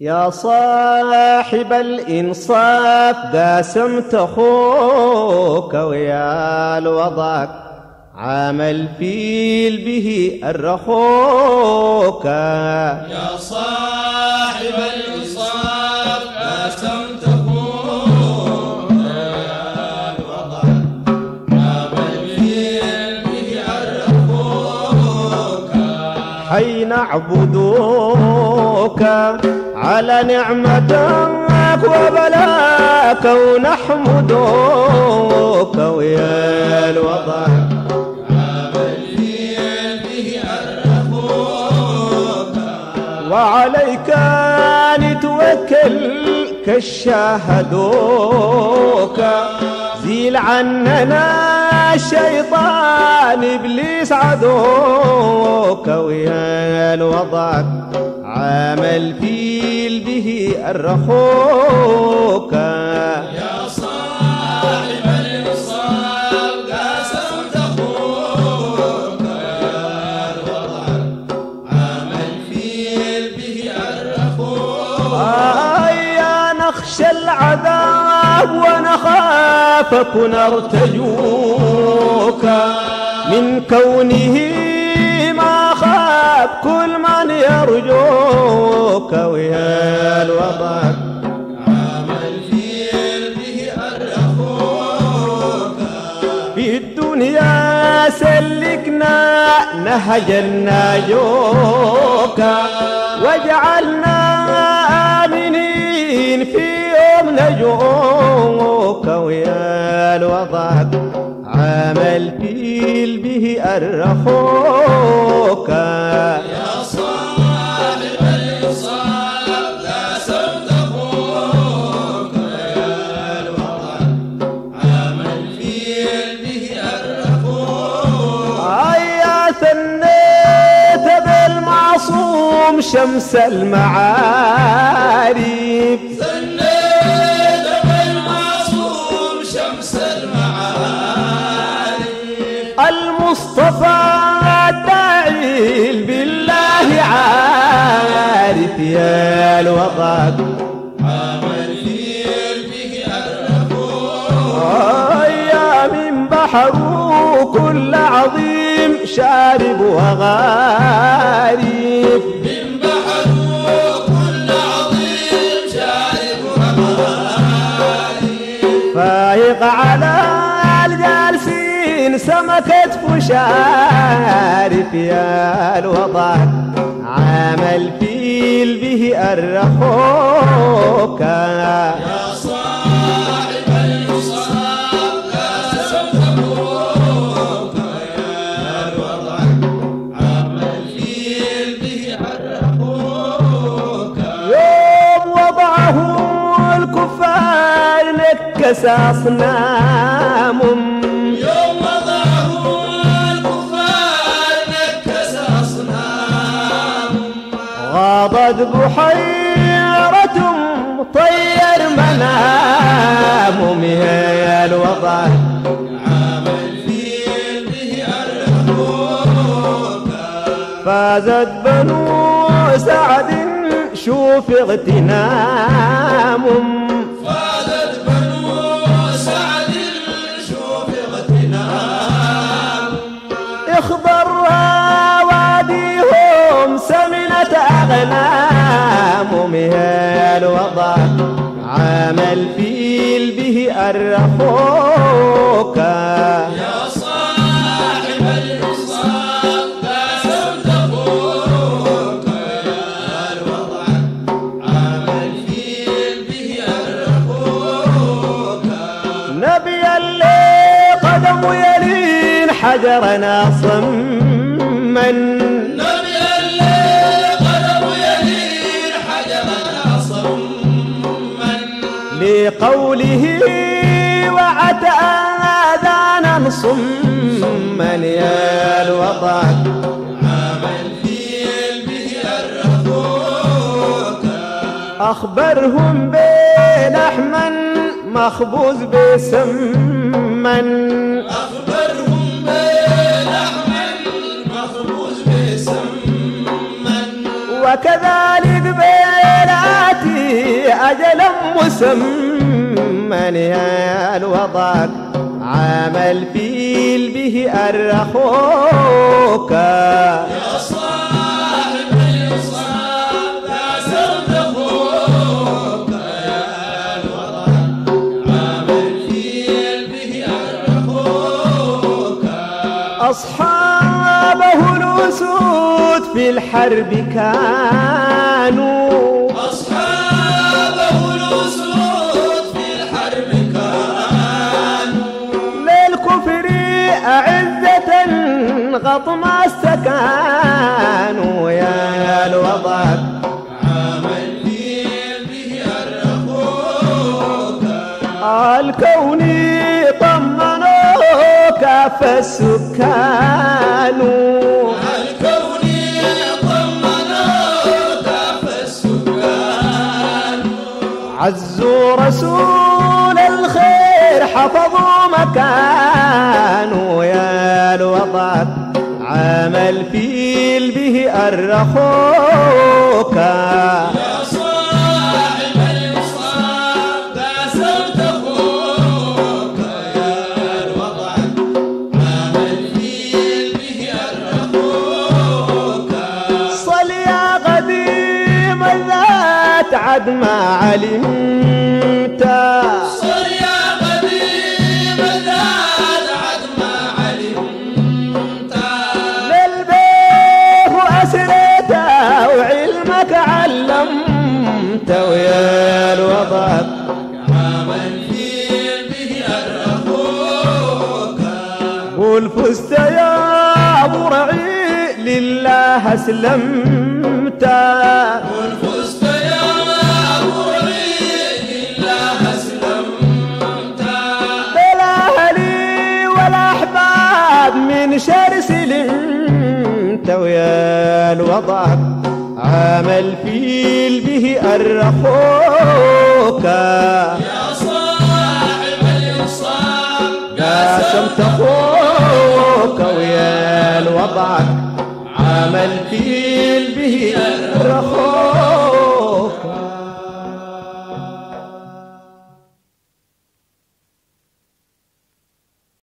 يا صاحب الإنصاف قاسمت أخوك ويا الوضعك عامل فيل به الرخوك يا صاحب الإنصاف قاسمت أخوك ويا الوضعك عامل فيل به الرخوك حين نعبدوك على نعمتك وبلاك ونحمدوك ويا الرخوك وعليك نتوكل كالشاهدوك زيل عننا الشيطان إبليس عدوك ويا الوضع عامل فيل به الرخوك يا صاحب قاسمت يا الوضع فيل به الرخوك آه يا نخشى العذاب ونخافك ونرتجوك من كونه ما خاب كل من يرجوك. ويا الوضع عامل فيل به الرخوك في الدنيا سلكنا نهج الناجوك. واجعلنا آمنين في يوم نجوك ويا الوضع عامل فيل به الرخوك يا صاحب الإنصاف قاسمت أخوك يا الوضع عامل فيل به الرخوك يا ثنيت بالمعصوم شمس المعارف المصطفى الداعي بالله عارف يا يا من بحر كل عظيم شارب وغارف. سمكة فشارف يا الوضع. عامل فيل به الرخوك يا صاحب الإنصاف قاسمت أخوك يا الوضع عمل فيل به الرخوك يوم وضعه الكفار نكس أصنامهم غاضت بحيرة طير فيل به الرخوك فازت بنو سعد شوف اغتنامهم عامل فيل به الرخوك يا صاحب أخوك يا الوضع به نبي اللي قدم يلين حجرنا صما. لقوله وعتى آذانا فيل به الرخوك أخبرهم بلحما مخبوز بسما. أخبرهم بلحما مخبوز بسمن وكذلك أجلا مسمى يا الوضع عمل فيل به أرخوك. يا الإنصاف كسرت أخوك يا الوطن عامل فيل به أخوك أصحابه الأسود في الحرب كانوا استكانوا يا الوضع الكون طمنوا كاف السكان الكون طمنوك فالسكان. عزوا رسول الخير حفظوا مكانه يا الوضع عمل فيل به أرخوك. يا صاحب الإنصاف كسرت أخوك يا الوضع عمل فيل به أخوك صل يا الذات ما علمت لله اسلمت والفزت يا مريد الله اسلمت بالاهلي والاحباب من شر سلمت ويا الوضع عمل فيل به ارخوك يا صاحب الانصاف قاسمت أخوك ويا الوضع عمل فيل به